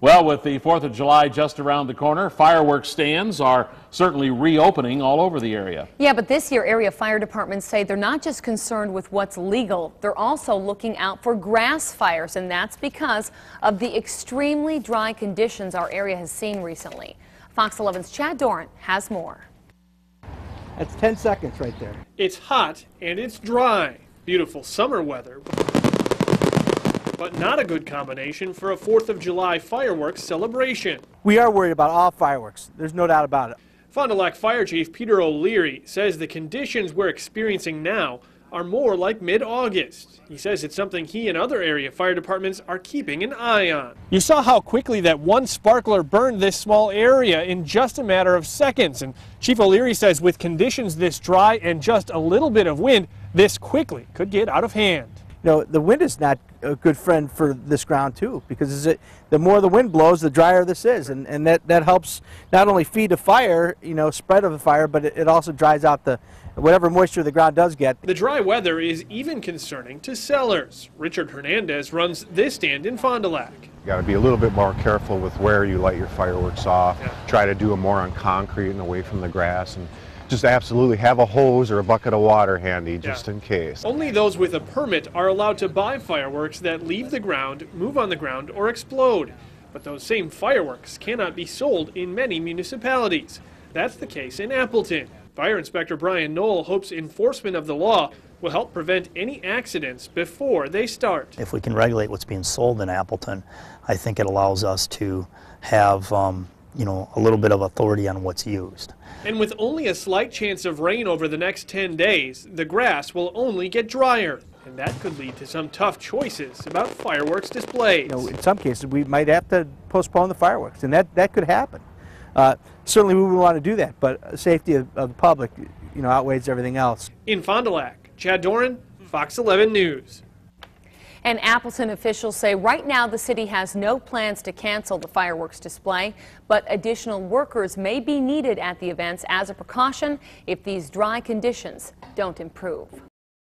Well, with the 4th of July just around the corner, fireworks stands are certainly reopening all over the area. Yeah, but this year area fire departments say they're not just concerned with what's legal, they're also looking out for grass fires, and that's because of the extremely dry conditions our area has seen recently. Fox 11's Chad Doran has more. That's 10 seconds right there. It's hot and it's dry. Beautiful summer weather. But not a good combination for a 4th of July fireworks celebration. We are worried about all fireworks. There's no doubt about it. Fond du Lac Fire Chief Peter O'Leary says the conditions we're experiencing now are more like mid-August. He says it's something he and other area fire departments are keeping an eye on. You saw how quickly that one sparkler burned this small area in just a matter of seconds. And Chief O'Leary says with conditions this dry and just a little bit of wind, this quickly could get out of hand. You know, the wind is not a good friend for this ground too, because it, the more the wind blows, the drier this is, and, and that, that helps not only feed the fire, you know, spread of the fire, but it, it also dries out the whatever moisture the ground does get. The dry weather is even concerning to sellers. Richard Hernandez runs this stand in Fond du Lac. You got to be a little bit more careful with where you light your fireworks off. Yeah. Try to do them more on concrete and away from the grass, and just absolutely have a hose or a bucket of water handy just Yeah. in case. Only those with a permit are allowed to buy fireworks that leave the ground, move on the ground, or explode. But those same fireworks cannot be sold in many municipalities. That's the case in Appleton. Fire Inspector Brian Knoll hopes enforcement of the law will help prevent any accidents before they start. If we can regulate what's being sold in Appleton, I think it allows us to have, um, you know, a little bit of authority on what's used. And with only a slight chance of rain over the next 10 days, the grass will only get drier. And that could lead to some tough choices about fireworks displays. You know, in some cases, we might have to postpone the fireworks, and that, that could happen. Uh, certainly, we would want to do that, but safety of, of the public, you know, outweighs everything else. In Fond du Lac, Chad Doran, Fox 11 News. And Appleton officials say right now the city has no plans to cancel the fireworks display, but additional workers may be needed at the events as a precaution if these dry conditions don't improve.